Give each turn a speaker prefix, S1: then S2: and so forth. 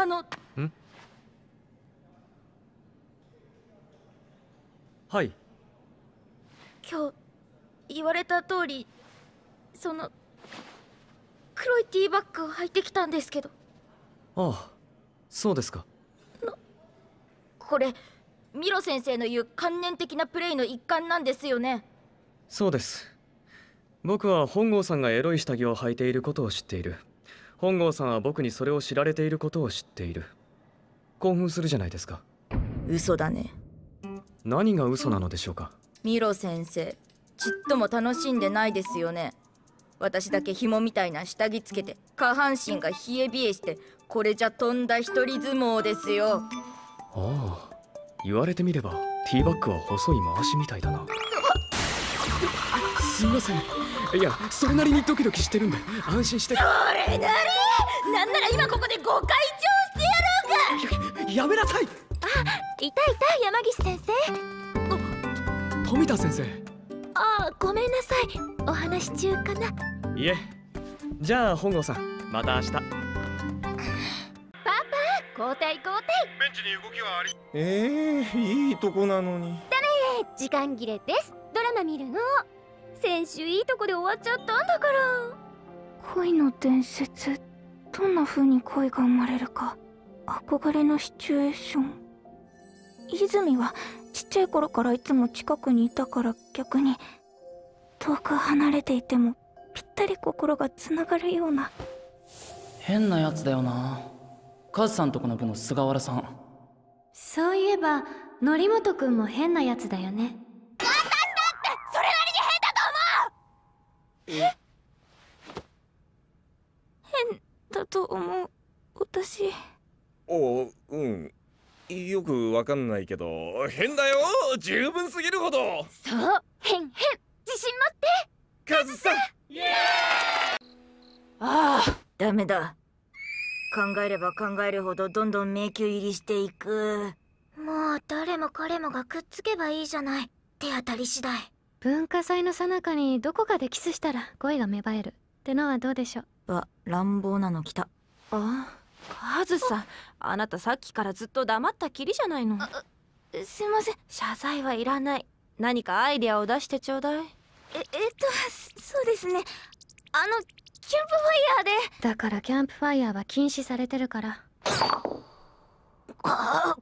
S1: あの
S2: はい。
S1: 今日言われた通りその黒いティーバッグを履いてきたんですけど。
S2: ああそうですか。
S1: これミロ先生の言う観念的なプレイの一環なんですよね。
S2: そうです。僕は本郷さんがエロい下着を履いていることを知っている本郷さんは僕にそれを知られていることを知っている。興奮するじゃないですか。
S1: 嘘だね。
S2: 何が嘘なのでしょうか。
S1: ミロ先生ちっとも楽しんでないですよね。私だけ紐みたいな下着つけて下半身が冷え冷えしてこれじゃ飛んだ一人相撲ですよ。
S2: ああ言われてみればティーバッグは細い回しみたいだな すいません。いやそれなりにドキドキしてるんで安心して。
S1: それなり。なんなら今ここでご開帳してやろうか
S2: ややめなさい。
S3: いたいた山岸先生。
S2: 富田先生。
S3: あーごめんなさい。お話中かな。い
S2: え。じゃあ本郷さんまた明日。
S3: 交代交代。
S4: ベンチに動きはあり。
S5: えー、いいとこなのに。
S3: 時間切れです。ドラマ見るの先週いいとこで終わっちゃったんだから。
S6: 恋の伝説どんな風に恋が生まれるか。憧れのシチュエーション。泉はちっちゃい頃からいつも近くにいたから逆に遠く離れていてもぴったり心がつながるような。
S7: 変なやつだよな。カズさんとこの部の菅原さん。
S3: そういえば則本くんも変なやつだよね
S6: と思う私。
S5: おううん。よくわかんないけど変だよ。十分すぎるほど。
S3: そう変変。自信持って。
S5: カズさん。
S1: ああダメだ。考えれば考えるほどどんどん迷宮入りしていく。
S6: もう誰も彼もがくっつけばいいじゃない。手当たり次第。
S3: 文化祭の最中にどこかでキスしたら恋が芽生える。ってのはどうでしょう？
S1: わ乱暴なの来た。
S8: あカズさんあなたさっきからずっと黙ったきりじゃないの。
S6: すいません。
S8: 謝罪はいらない。何かアイデアを出してちょうだい。
S6: ええっとそうですね。あのキャンプファイヤーで。
S3: だからキャンプファイヤーは禁止されてるから。
S1: あ